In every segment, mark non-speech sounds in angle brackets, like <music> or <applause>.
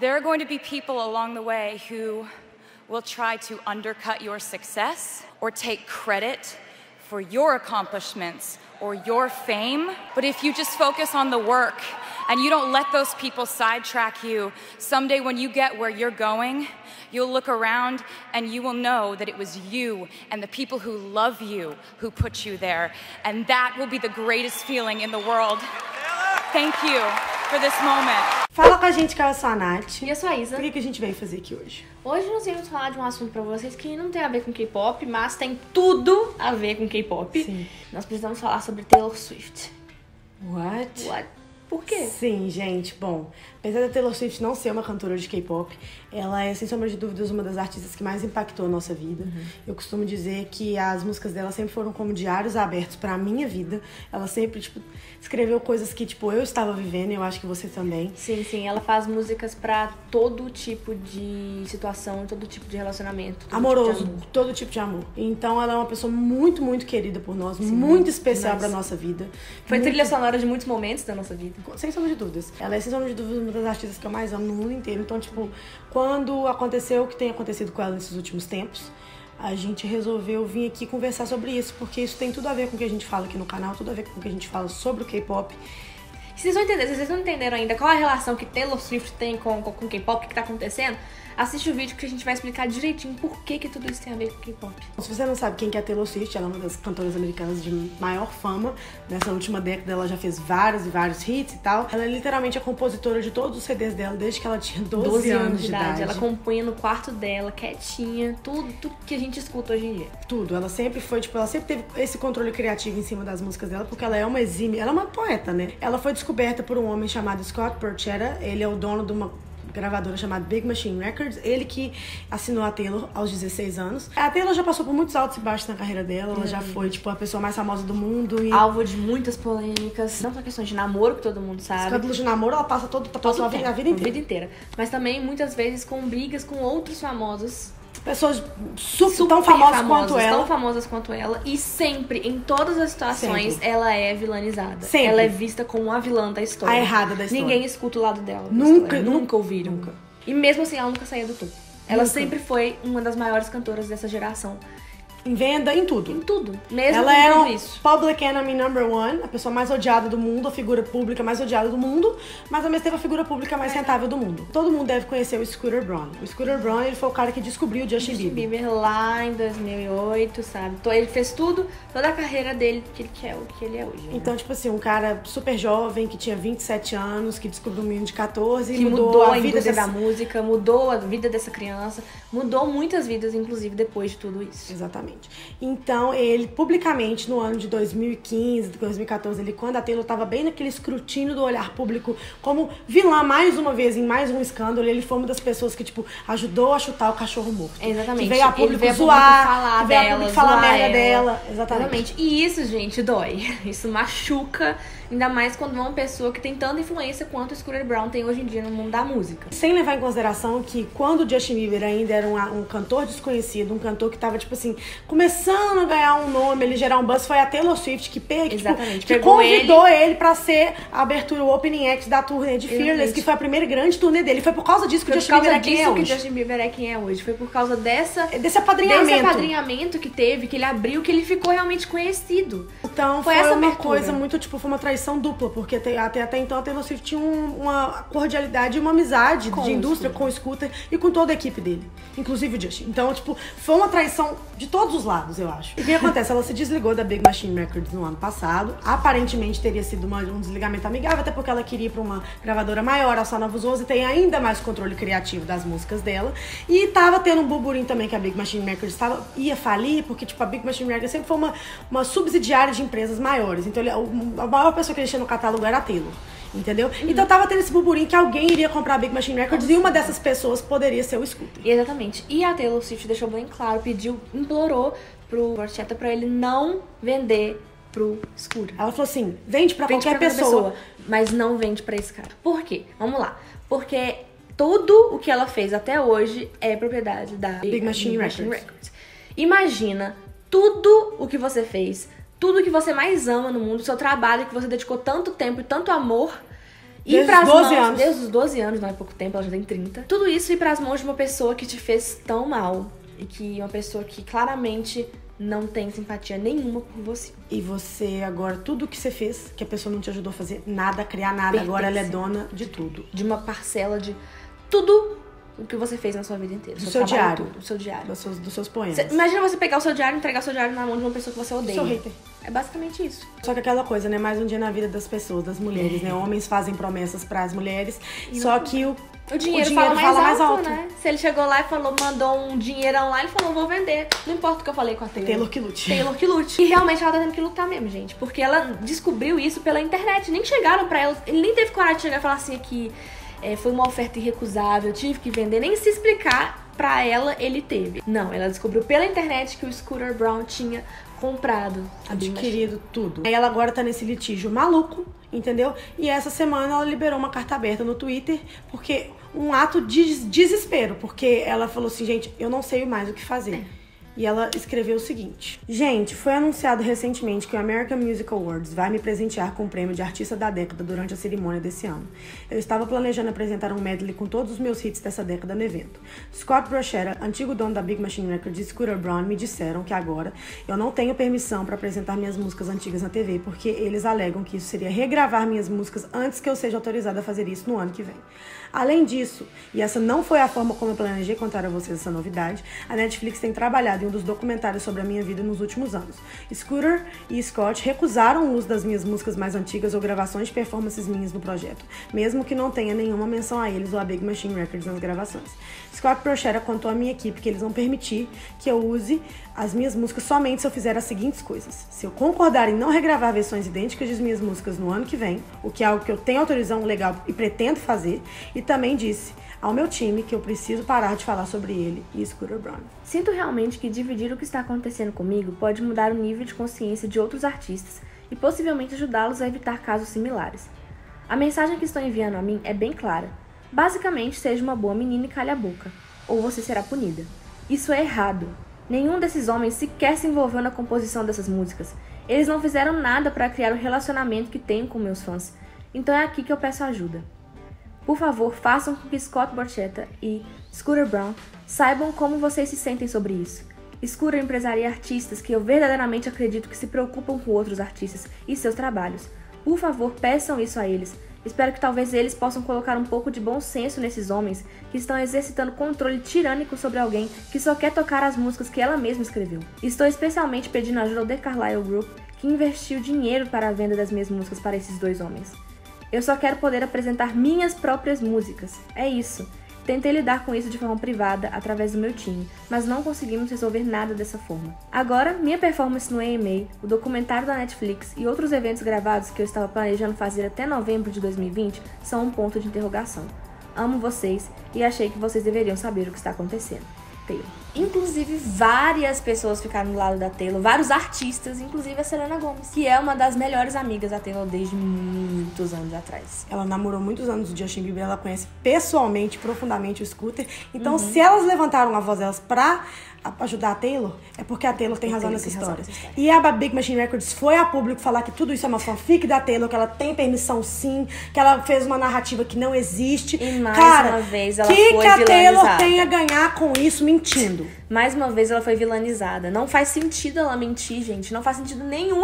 There are going to be people along the way who will try to undercut your success or take credit for your accomplishments or your fame. But if you just focus on the work and you don't let those people sidetrack you, someday when you get where you're going, you'll look around and you will know that it was you and the people who love you who put you there. And that will be the greatest feeling in the world. Thank you for this moment. Fala com a gente que eu sou a Nath. E eu sou a Isa. Por que, que a gente veio fazer aqui hoje? Hoje nós vamos falar de um assunto pra vocês que não tem a ver com K-pop, mas tem tudo a ver com K-pop. Sim. Nós precisamos falar sobre Taylor Swift. What? What? Por quê? Sim, gente. Bom, apesar da Taylor Swift não ser uma cantora de K-pop, ela é, sem sombra de dúvidas, uma das artistas que mais impactou a nossa vida. Uhum. Eu costumo dizer que as músicas dela sempre foram como diários abertos pra minha vida. Ela sempre, tipo, escreveu coisas que, tipo, eu estava vivendo e eu acho que você também. Sim, sim, ela faz músicas pra todo tipo de situação, todo tipo de relacionamento. todo Amoroso, tipo de todo tipo de amor. Então ela é uma pessoa muito, muito querida por nós, muito especial pra nossa vida. Foi Muito- trilha sonora de muitos momentos da nossa vida. Sem sombra de dúvidas. Ela é, sem sombra de dúvidas, uma das artistas que eu mais amo no mundo inteiro. Então, tipo, quando aconteceu o que tem acontecido com ela nesses últimos tempos, a gente resolveu vir aqui conversar sobre isso, porque isso tem tudo a ver com o que a gente fala aqui no canal, tudo a ver com o que a gente fala sobre o K-pop. Vocês vão entender, se vocês não entenderam ainda qual a relação que Taylor Swift tem com, com, com K-pop, o que, que tá acontecendo, assiste o vídeo que a gente vai explicar direitinho por que, que tudo isso tem a ver com K-pop. Se você não sabe quem que é a Taylor Swift, ela é uma das cantoras americanas de maior fama. Nessa última década ela já fez vários e vários hits e tal. Ela é literalmente a compositora de todos os CDs dela desde que ela tinha 12, anos de idade. Ela compunha no quarto dela, quietinha, tudo, tudo que a gente escuta hoje em dia. tudo. Ela sempre foi, tipo, ela sempre teve esse controle criativo em cima das músicas dela, porque ela é uma exímia, ela é uma poeta, né? Ela foi descoberta por um homem chamado Scott Porchetta, ele é o dono de uma gravadora chamada Big Machine Records, ele que assinou a Taylor aos 16 anos. A Taylor já passou por muitos altos e baixos na carreira dela, ela já foi, tipo, a pessoa mais famosa do mundo e Alvo de muitas polêmicas, não só questões de namoro, que todo mundo sabe. escândalos de namoro, ela passa todo, Todo a vida, a vida inteira. inteira. Mas também, muitas vezes, com brigas com outros famosos. Pessoas super, super tão famosas famosos, quanto ela. Tão famosas quanto ela. E sempre, em todas as situações, Sempre. ela é vilanizada. Sempre. Ela é vista como a vilã da história. A errada da história. Ninguém escuta o lado dela. Nunca, nunca. Nunca ouviram. Nunca. E mesmo assim, ela nunca saía do topo. Ela Nunca. sempre foi uma das maiores cantoras dessa geração. Em venda, em tudo. Em tudo. Mesmo Ela com é tudo isso. public enemy number one, a pessoa mais odiada do mundo, a figura pública mais odiada do mundo, mas ao mesmo tempo a figura pública mais rentável do mundo. Todo mundo deve conhecer o Scooter Braun. O Scooter Braun, ele foi o cara que descobriu o Justin, Justin Bieber. Bieber lá em 2008, sabe? Então ele fez tudo, toda a carreira dele, que ele quer, o que ele é hoje. né? Então, tipo assim, um cara super jovem, que tinha 27 anos, que descobriu um menino de 14 e que mudou, mudou, a a vida desse... da música, mudou a vida dessa criança, mudou muitas vidas, inclusive, depois de tudo isso. Exatamente. Então, ele publicamente no ano de 2015, 2014, ele quando a Taylor tava bem naquele escrutínio do olhar público como vilã mais uma vez em mais um escândalo, ele foi uma das pessoas que tipo ajudou a chutar o cachorro morto. Exatamente. Que veio a público veio a zoar, falar que veio a dela, público falar merda ela. dela. Exatamente. Exatamente. E isso, gente, dói. <laughs> Isso machuca, ainda mais quando é uma pessoa que tem tanta influência quanto o Scooter Brown tem hoje em dia no mundo da música. Sem levar em consideração que quando o Justin Bieber ainda era um, um cantor desconhecido, um cantor que tava, tipo assim, começando a ganhar um nome, ele gerar um buzz, foi a Taylor Swift que, pe- que, tipo, Exatamente. que Pegou convidou ele, pra ser a abertura, o opening act da turnê de Fearless, Exatamente. que foi a primeira grande turnê dele. Foi por causa disso que Foi o Justin Bieber é quem é disso que hoje. Justin Bieber é quem é hoje. Foi por causa dessa Desse apadrinhamento. desse apadrinhamento que teve, que ele abriu, que ele ficou realmente conhecido. Então Foi foi, essa uma abertura. coisa muito, tipo, foi uma traição dupla, porque até, até, até então a Taylor Swift tinha um- uma cordialidade e uma amizade Com de indústria com o Scooter e com toda a equipe dele, inclusive o Justin. Então, tipo, foi uma traição de todos os lados, eu acho. E o que acontece? Ela se desligou da Big Machine Records no ano passado. Aparentemente teria sido uma- um desligamento amigável, até porque ela queria ir pra uma gravadora maior, a Sona Vuzoso, e tem ainda mais controle criativo das músicas dela. E tava tendo um burburinho também que a Big Machine Records tava, ia falir, porque, tipo, a Big Machine Records sempre foi uma, uma subsidiária de empresas maiores. Então, ele, o- a maior pessoa que ele tinha no catálogo era a Taylor. Entendeu? Então tava tendo esse burburinho que alguém iria comprar a Big Machine Records e uma dessas pessoas poderia ser o Scooter. Exatamente. E a Taylor Swift deixou bem claro, pediu, implorou pro Borchetta pra ele não vender pro Scooter. Ela falou assim: vende pra Vende qualquer pra outra pessoa. Mas não vende pra esse cara. Por quê? Vamos lá. Porque tudo o que ela fez até hoje é propriedade da Big Machine Records. Records. Imagina tudo o que você fez, tudo que você mais ama no mundo, seu trabalho que você dedicou tanto tempo e tanto amor, E Desde pras os 12 mãos, anos. Desde os 12 anos, não é pouco tempo, ela já tem 30. Tudo isso ir pras mãos de uma pessoa que te fez tão mal. E que uma pessoa que claramente não tem simpatia nenhuma por você. E você agora, tudo que você fez, que a pessoa não te ajudou a fazer nada, a criar nada, Pertence. agora ela é dona de tudo. De uma parcela de tudo o que você fez na sua vida inteira. Do seu trabalho diário. todo, do seu diário. Dos seus, dos seus poemas. Cê- imagina você pegar o seu diário e entregar o seu diário na mão de uma pessoa que você odeia. Sou hater. É basicamente isso. Só que aquela coisa, né? Mais um dia na vida das pessoas, das mulheres, né? Homens fazem promessas pras mulheres, só que o, O dinheiro, dinheiro fala, mais, fala alto, mais alto. né? Se ele chegou lá e falou, mandou um dinheirão lá, ele falou, vou vender. Não importa o que eu falei com a Taylor. Taylor que lute. Taylor que lute. E realmente ela tá tendo que lutar mesmo, gente. Porque ela descobriu isso pela internet. Nem chegaram pra ela. Ele nem teve coragem de chegar e falar assim que é, foi uma oferta irrecusável, tive que vender. Nem se explicar pra ela, ele teve. Não, ela descobriu pela internet que o Scooter Brown tinha comprado. adquirido tudo. Aí ela agora tá nesse litígio maluco, entendeu? E essa semana ela liberou uma carta aberta no Twitter, porque um ato de des- desespero, porque ela falou assim, gente, eu não sei mais o que fazer. E ela escreveu o seguinte: Gente, foi anunciado recentemente que o American Music Awards vai me presentear com o prêmio de artista da década durante a cerimônia desse ano. Eu estava planejando apresentar um medley com todos os meus hits dessa década no evento. Scott Brochera, antigo dono da Big Machine Records e Scooter Braun, me disseram que agora eu não tenho permissão para apresentar minhas músicas antigas na TV, porque eles alegam que isso seria regravar minhas músicas antes que eu seja autorizada a fazer isso no ano que vem. Além disso, e essa não foi a forma como eu planejei contar a vocês essa novidade, a Netflix tem trabalhado em um dos documentários sobre a minha vida nos últimos anos. Scooter e Scott recusaram o uso das minhas músicas mais antigas ou gravações de performances minhas no projeto, mesmo que não tenha nenhuma menção a eles ou a Big Machine Records nas gravações. Scott Prochera contou à minha equipe que eles vão permitir que eu use as minhas músicas somente se eu fizer as seguintes coisas. Se eu concordar em não regravar versões idênticas de minhas músicas no ano que vem, o que é algo que eu tenho autorização legal e pretendo fazer, e também disse ao meu time que eu preciso parar de falar sobre ele e Scooter Braun. Sinto realmente que dividir o que está acontecendo comigo pode mudar o nível de consciência de outros artistas e possivelmente ajudá-los a evitar casos similares. A mensagem que estou enviando a mim é bem clara. Basicamente, seja uma boa menina e calhe a boca, ou você será punida. Isso é errado. Nenhum desses homens sequer se envolveu na composição dessas músicas. Eles não fizeram nada para criar o relacionamento que tenho com meus fãs. Então é aqui que eu peço ajuda. Por favor, façam com que Scott Borchetta e Scooter Brown saibam como vocês se sentem sobre isso. Scooter empresaria artistas que eu verdadeiramente acredito que se preocupam com outros artistas e seus trabalhos. Por favor, peçam isso a eles. Espero que talvez eles possam colocar um pouco de bom senso nesses homens que estão exercitando controle tirânico sobre alguém que só quer tocar as músicas que ela mesma escreveu. Estou especialmente pedindo ajuda ao The Carlyle Group, que investiu dinheiro para a venda das minhas músicas para esses dois homens. Eu só quero poder apresentar minhas próprias músicas. É isso. Tentei lidar com isso de forma privada através do meu time, mas não conseguimos resolver nada dessa forma. Agora, minha performance no AMA, o documentário da Netflix e outros eventos gravados que eu estava planejando fazer até novembro de 2020 são um ponto de interrogação. Amo vocês e achei que vocês deveriam saber o que está acontecendo. Taylor. Inclusive, várias pessoas ficaram do lado da Taylor, vários artistas, inclusive a Selena Gomez, que é uma das melhores amigas da Taylor desde muitos anos atrás. Ela namorou muitos anos o Justin Bieber, ela conhece pessoalmente, profundamente o Scooter. Então, Uhum. se elas levantaram a voz delas pra ajudar a Taylor, é porque a Taylor tem razão Taylor nessa tem razão história. nessa história. E a Big Machine Records foi a público falar que tudo isso é uma fanfic da Taylor, que ela tem permissão sim, que ela fez uma narrativa que não existe. E mais Cara, uma vez ela que foi que a Taylor tem a ganhar com isso mentindo? Mais uma vez ela foi vilanizada. Não faz sentido ela mentir, gente. Não faz sentido nenhum.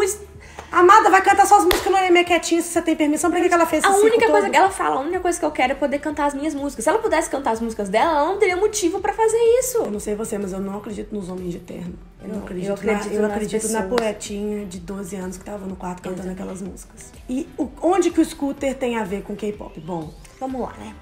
Amada, vai cantar suas músicas no anime quietinha se você tem permissão. Pra que, que ela fez A esse única coisa todo? que ela fala, a única coisa que eu quero é poder cantar as minhas músicas. Se ela pudesse cantar as músicas dela, ela não teria motivo pra fazer isso. Eu não sei você, mas eu não acredito nos homens de terno. Eu não Eu- acredito, eu acredito na, eu acredito na poetinha de 12 anos que tava no quarto cantando aquelas músicas. E o- onde que o Scooter tem a ver com K-pop? Bom, Vamos lá, né?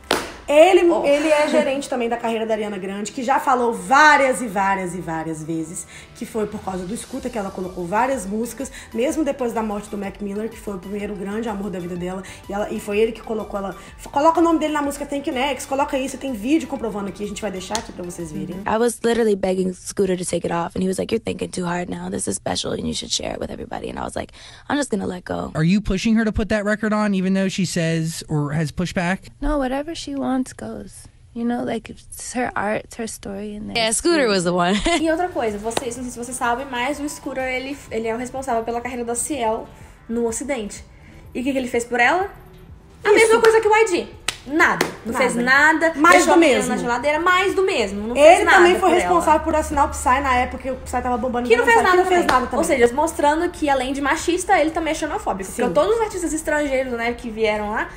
Ele, ele é gerente também da carreira da Ariana Grande, que já falou várias e várias e várias vezes que foi por causa do Scooter que ela colocou várias músicas, mesmo depois da morte do Mac Miller, que foi o primeiro grande amor da vida dela, e, ela, e foi ele que colocou ela. Coloca o nome dele na música Thank You Next, coloca isso, tem vídeo comprovando aqui, a gente vai deixar aqui pra vocês verem. I was literally begging Scooter to take it off, and he was like, You're thinking too hard now. This is special, and you should share it with everybody. And I was like, I'm just gonna let go. Are you pushing her to put that record on, even though she says or has pushback? No, whatever she wants goes. You know, like it's her art, it's her story, and yeah, Scooter was the one. E outra coisa, vocês, não sei se vocês sabem, mas o Scooter, ele, ele é o responsável pela carreira da Ciel no Ocidente. E o que, que ele fez por ela? A mesma coisa que o ID. Nada. Não Nada. fez nada. Mais do mesmo. na geladeira, mais do mesmo. Não fez Ele nada também foi por responsável ela. por assinar o Psy na época que o Psy tava bombando. Que não fez nada, que não fez nada também. Ou seja, mostrando que além de machista, ele também é xenofóbico. Sim. Porque todos os artistas estrangeiros, né, que vieram lá,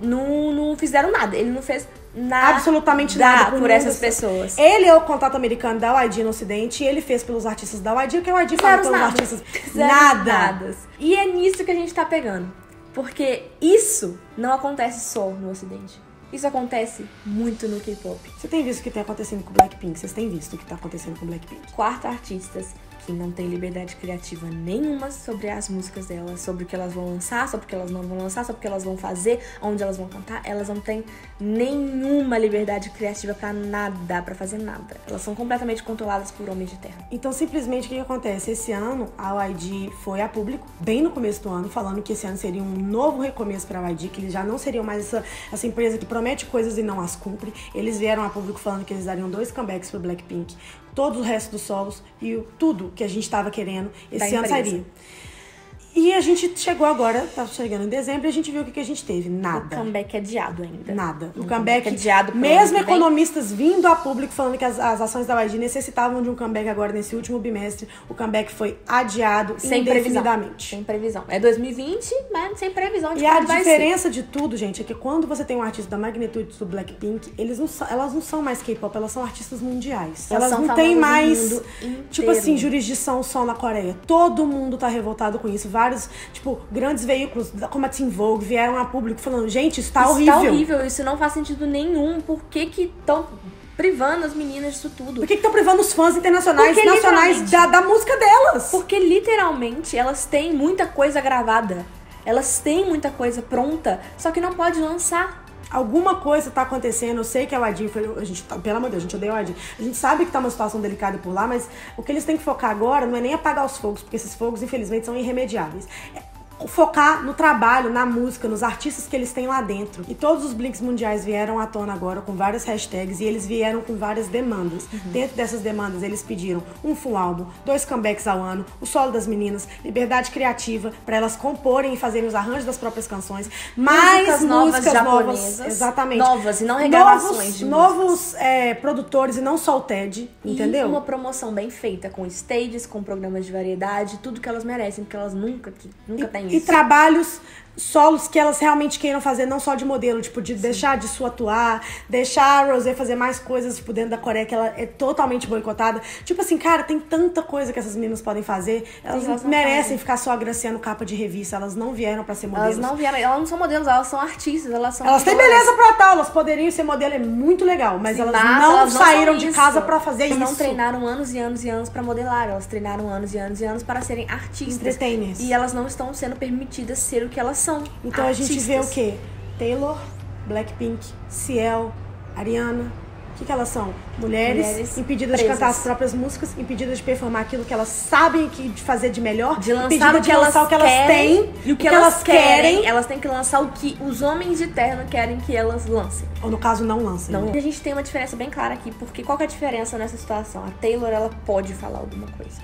não, não fizeram nada. Ele não fez nada. absolutamente nada por nenhum essas dessas- pessoas. Ele é o contato americano da YG no Ocidente e ele fez pelos artistas da YG, o que o YG faz pelos nada. artistas. <laughs> Zero Nada. nadas. E é nisso que a gente tá pegando. Porque isso não acontece só no Ocidente. Isso acontece muito no K-pop. Você tem visto o que tem acontecendo com o Blackpink? Vocês têm visto o que tá acontecendo com o Blackpink? Quarto artistas que não têm liberdade criativa nenhuma sobre as músicas delas, sobre o que elas vão lançar, sobre o que elas não vão lançar, sobre o que elas vão fazer, onde elas vão cantar. Elas não têm nenhuma liberdade criativa pra nada, pra fazer nada. Elas são completamente controladas por homens de terra. Então, simplesmente, o que, que acontece? Esse ano, a YG foi a público, bem no começo do ano, falando que esse ano seria um novo recomeço para a YG, que eles já não seriam mais essa, essa empresa que promete coisas e não as cumpre. Eles vieram a público falando que eles dariam dois comebacks pro Blackpink, todo o resto dos solos e o- tudo que a gente estava querendo esse Da ano empresa. sairia. E a gente chegou agora, tá chegando em dezembro, e a gente viu o que, que a gente teve. O Nada. comeback é adiado ainda. Nada. O Um comeback, adiado pro mesmo ano que vem. economistas vindo a público falando que as, as ações da YG necessitavam de um comeback agora nesse último bimestre, o comeback foi adiado Sem previsão. indefinidamente. Sem previsão. É 2020, mas sem previsão de E a diferença de tudo, gente, é que quando você tem um artista da magnitude do Blackpink, eles não são- elas não são mais K-pop, elas são artistas mundiais. Elas Elas, não têm mais, tipo assim, jurisdição só na Coreia. Todo mundo tá revoltado com isso. Vários, tipo, grandes veículos, como a Teen Vogue, vieram a público falando, gente, isso tá isso horrível. tá horrível, isso não faz sentido nenhum. Por que que estão privando as meninas disso tudo? Por que estão privando os fãs internacionais Porque, e nacionais da, da música delas? Porque literalmente elas têm muita coisa gravada. Elas têm muita coisa pronta, só que não pode lançar. Alguma coisa tá acontecendo, eu sei que a Wadin foi. A gente, tá- pelo amor de Deus, a gente odeia a Wadin. A gente sabe que tá uma situação delicada por lá, mas o que eles têm que focar agora não é nem apagar os fogos, porque esses fogos, infelizmente, são irremediáveis. É focar no trabalho, na música, nos artistas que eles têm lá dentro. E todos os blinks mundiais vieram à tona agora com várias hashtags e eles vieram com várias demandas. Dentro dessas demandas, eles pediram um full álbum, dois comebacks ao ano, o solo das meninas, liberdade criativa para elas comporem e fazerem os arranjos das próprias canções, mais Músicas novas músicas japonesas. novas, exatamente. Novas e não regravações novos, de novos é, produtores e não só o TED, entendeu? E uma promoção bem feita, com stages, com programas de variedade, tudo que elas merecem, porque elas nunca, nunca têm E isso. trabalhos solos que elas realmente queiram fazer, não só de modelo, tipo, de deixar de sua atuar, deixar a Rosé fazer mais coisas, tipo, dentro da Coreia, que ela é totalmente boicotada. Tipo assim, cara, tem tanta coisa que essas meninas podem fazer. Elas Elas não não merecem fazem. ficar só agraciando capa de revista, elas não vieram pra ser modelos. Elas não vieram, elas não são modelos, elas são artistas, elas são Elas têm beleza pra tal, elas poderiam ser modelo, é muito legal, mas elas Nada, não elas saíram são de isso. casa pra fazer elas isso. não treinaram anos e anos e anos pra modelar, elas treinaram anos e anos e anos para serem artistas. Entertainers. E elas não estão sendo permitidas ser o que elas são. Então a gente artistas. vê o quê? Taylor, Blackpink, Ciel, Ariana. O que, que elas são? Mulheres, Mulheres impedidas de presas. cantar as próprias músicas, impedidas de performar aquilo que elas sabem que de fazer de melhor, De lançar o que, de elas lançar o que elas querem, têm e o que, elas, querem, elas têm que lançar o que os homens de terno querem que elas lancem. ou no caso não lancem. Não. né? E a gente tem uma diferença bem clara aqui, porque qual que é a diferença nessa situação? A Taylor, ela pode falar alguma coisa.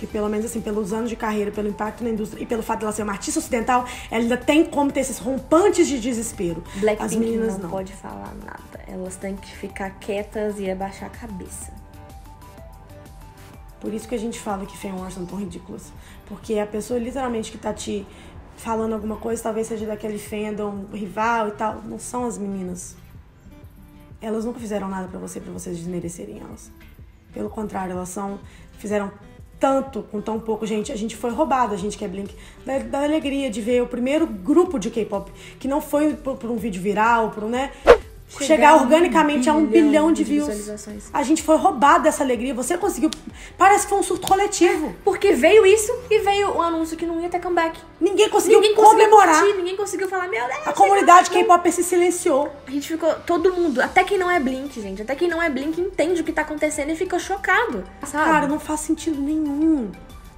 Porque pelo menos assim, pelos anos de carreira, pelo impacto na indústria e pelo fato dela ser uma artista ocidental, ela ainda tem como ter esses rompantes de desespero. As Blackpink meninas não, não. pode falar nada. Elas têm que ficar quietas e abaixar a cabeça. Por isso que a gente fala que fanwars são tão ridículas. Porque a pessoa literalmente que tá te falando alguma coisa, talvez seja daquele fandom rival e tal, não são as meninas. Elas nunca fizeram nada pra você, pra vocês desmerecerem elas. Pelo contrário, elas são fizeram tanto com tão pouco gente. A gente foi roubado, a gente que é Blink, da, da alegria de ver o primeiro grupo de K-pop que não foi por, por um vídeo viral, por um, né? Chegar, Chegar a um organicamente a um bilhão de de views. A gente foi roubado dessa alegria. Você conseguiu. Parece que foi um surto coletivo. Porque veio isso e veio o anúncio que não ia ter comeback. Ninguém conseguiu Ninguém conseguiu comemorar. curtir, ninguém conseguiu falar, meu Deus. A comunidade. K-pop se silenciou. A gente ficou, todo mundo, até quem não é Blink, gente, até quem não é Blink entende o que tá acontecendo e fica chocado. Sabe? Cara, não faz sentido nenhum.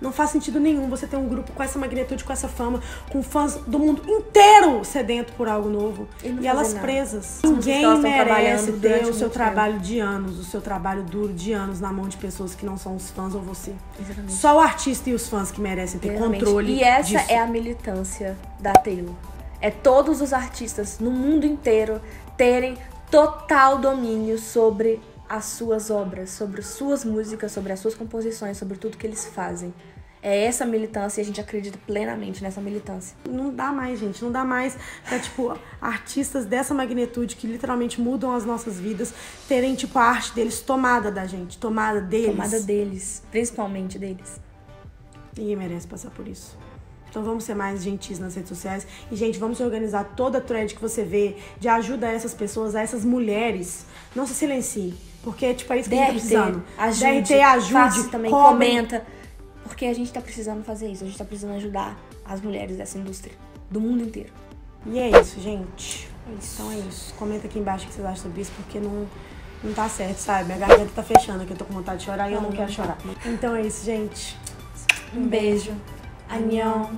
Não faz sentido nenhum você ter um grupo com essa magnitude, com essa fama, com fãs do mundo inteiro sedento por algo novo. E não elas nada. presas. Que Ninguém merece ter o seu trabalho de anos, o seu trabalho duro de anos na mão de pessoas que não são os fãs ou você. Exatamente. Só o artista e os fãs que merecem ter Exatamente. controle E essa disso. é a militância da Taylor. é todos os artistas no mundo inteiro terem total domínio sobre as suas obras, sobre suas músicas, sobre as suas composições, sobre tudo que eles fazem. É essa militância e a gente acredita plenamente nessa militância. Não dá mais, gente. Não dá mais pra, tipo, artistas dessa magnitude que literalmente mudam as nossas vidas terem, tipo, a arte deles tomada da gente, tomada deles. Tomada deles, principalmente deles. Ninguém merece passar por isso. Então vamos ser mais gentis nas redes sociais. E, gente, vamos organizar toda a thread que você vê de ajuda a essas pessoas, a essas mulheres. Não se silencie. Porque, tipo, é isso que a gente tá precisando. ajude, DRT, ajude, faça também, cobre. comenta. Porque a gente tá precisando fazer isso. A gente tá precisando ajudar as mulheres dessa indústria. Do mundo inteiro. E é isso, gente. Então é isso. Comenta aqui embaixo o que vocês acham sobre isso, porque não, não tá certo, sabe? Minha garganta tá fechando aqui, eu tô com vontade de chorar e eu não Não, quero chorar. Então é isso, gente. Um beijo. Anhão.